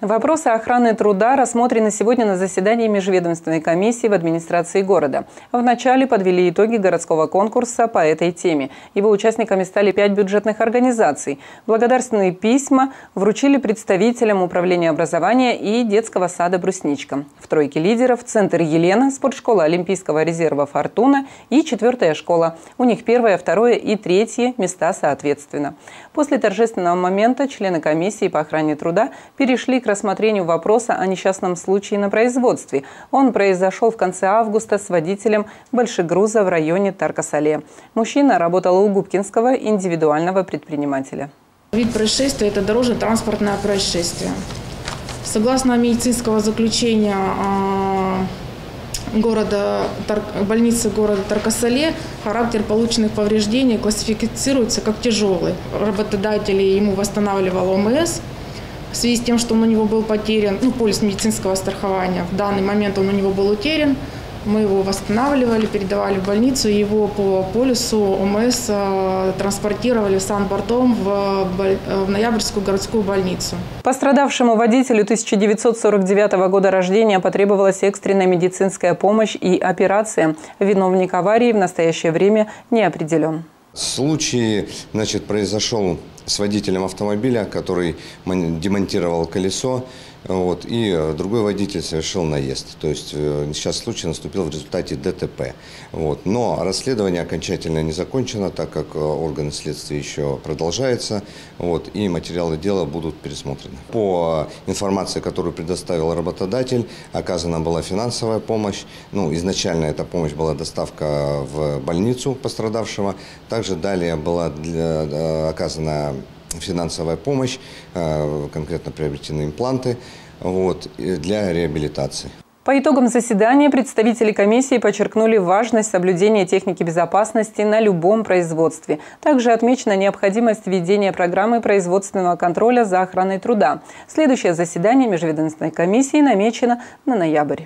Вопросы охраны труда рассмотрены сегодня на заседании Межведомственной комиссии в администрации города. Вначале подвели итоги городского конкурса по этой теме. Его участниками стали пять бюджетных организаций. Благодарственные письма вручили представителям управления образования и детского сада «Брусничка». В тройке лидеров – Центр Елена, спортшкола Олимпийского резерва «Фортуна» и четвертая школа. У них первое, второе и третье места соответственно. После торжественного момента члены комиссии по охране труда перешли к рассмотрению вопроса о несчастном случае на производстве. Он произошел в конце августа с водителем большегруза в районе Таркасале. Мужчина работал у Губкинского индивидуального предпринимателя. Вид происшествия – это дорожно-транспортное происшествие. Согласно медицинского заключения а, города, больницы города Таркасале характер полученных повреждений классифицируется как тяжелый. Работодатель ему восстанавливал ОМС – в связи с тем, что он у него был потерян, ну, полис медицинского страхования, в данный момент он у него был утерян, мы его восстанавливали, передавали в больницу, его по полису ОМС э, транспортировали санбортом в, э, в Ноябрьскую городскую больницу. Пострадавшему водителю 1949 года рождения потребовалась экстренная медицинская помощь и операция. Виновник аварии в настоящее время не определен. Случай значит, произошел с водителем автомобиля, который демонтировал колесо, вот, и э, другой водитель совершил наезд. То есть э, сейчас случай наступил в результате ДТП. Вот. Но расследование окончательно не закончено, так как э, органы следствия еще продолжаются, вот, и материалы дела будут пересмотрены. По информации, которую предоставил работодатель, оказана была финансовая помощь. Ну, изначально эта помощь была доставка в больницу пострадавшего. Также далее была для, оказана финансовая помощь, э, конкретно приобретены импланты вот, для реабилитации. По итогам заседания представители комиссии подчеркнули важность соблюдения техники безопасности на любом производстве. Также отмечена необходимость введения программы производственного контроля за охраной труда. Следующее заседание Межведомственной комиссии намечено на ноябрь.